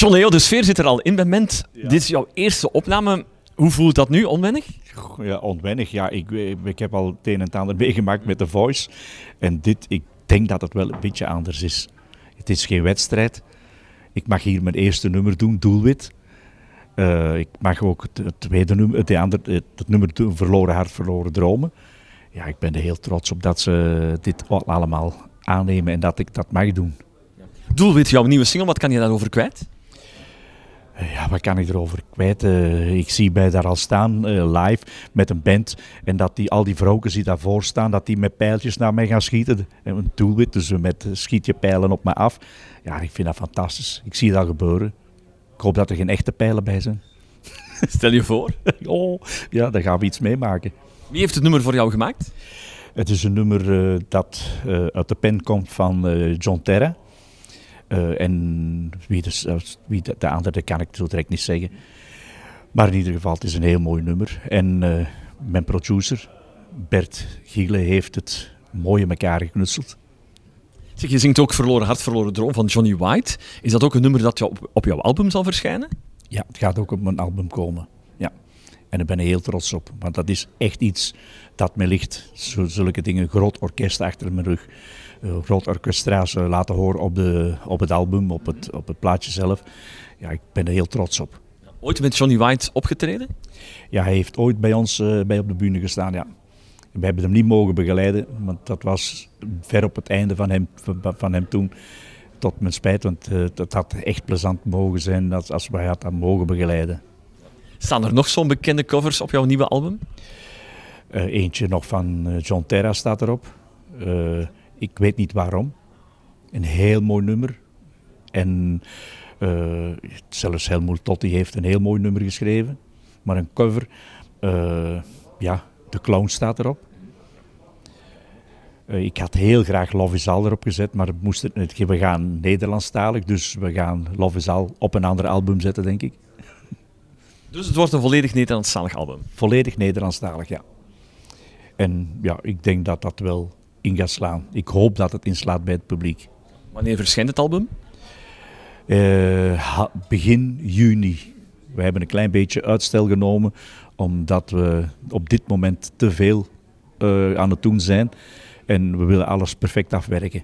John Leo, de sfeer zit er al in bij Ment. Dit is jouw eerste opname. Hoe voelt dat nu, onwennig? Ja, onwennig. Ja, ik, ik heb al het een en het ander meegemaakt met The Voice. En dit, ik denk dat het wel een beetje anders is. Het is geen wedstrijd. Ik mag hier mijn eerste nummer doen, Doelwit. Uh, ik mag ook het, tweede nummer, het, andere, het, nummer doen, Verloren Hart, Verloren Dromen. Ja, ik ben er heel trots op dat ze dit allemaal aannemen en dat ik dat mag doen. Doelwit, jouw nieuwe single, wat kan je daarover kwijt? Ja, wat kan ik erover kwijt? Uh, ik zie bij daar al staan, uh, live, met een band. En dat die, al die vrouwen die daarvoor staan, dat die met pijltjes naar mij gaan schieten. En een doelwit, dus met schiet je pijlen op me af. Ja, ik vind dat fantastisch. Ik zie dat gebeuren. Ik hoop dat er geen echte pijlen bij zijn. Stel je voor. oh, ja, daar gaan we iets meemaken. Wie heeft het nummer voor jou gemaakt? Het is een nummer uh, dat uit de pen komt van John Terra. Uh, en wie, de, wie de, de, andere kan ik zo direct niet zeggen. Maar in ieder geval, het is een heel mooi nummer. En uh, mijn producer, Bert Giele, heeft het mooi in elkaar geknutseld. Zeg, je zingt ook Verloren Hart, Verloren Droom van Johnny White. Is dat ook een nummer dat op, op jouw album zal verschijnen? Ja, het gaat ook op mijn album komen. En daar ben ik heel trots op. Want dat is echt iets dat me ligt. Zulke dingen, groot orkest achter mijn rug. Uh, groot orkestra's laten horen op, de, op het album, op het, op het plaatje zelf. Ja, ik ben er heel trots op. Ooit met Johnny White opgetreden? Ja, hij heeft ooit bij ons uh, bij op de bühne gestaan, ja. We hebben hem niet mogen begeleiden, want dat was ver op het einde van hem, van hem toen. Tot mijn spijt, want uh, dat had echt plezant mogen zijn als, als wij hadden mogen begeleiden. Staan er nog zo'n bekende covers op jouw nieuwe album? Uh, eentje nog van John Terra staat erop. Ik weet niet waarom. Een heel mooi nummer. En zelfs Helmut Totti heeft een heel mooi nummer geschreven. Maar een cover, ja, de clown staat erop. Ik had heel graag Love is All erop gezet, maar moest het, we gaan Nederlandstalig, dus we gaan Love is All op een ander album zetten, denk ik. Dus het wordt een volledig Nederlandstalig album? Volledig Nederlandstalig, ja. En ja, ik denk dat dat wel in gaat slaan. Ik hoop dat het inslaat bij het publiek. Wanneer verschijnt het album? Uh, begin juni. We hebben een klein beetje uitstel genomen, omdat we op dit moment te veel uh, aan het doen zijn. En we willen alles perfect afwerken.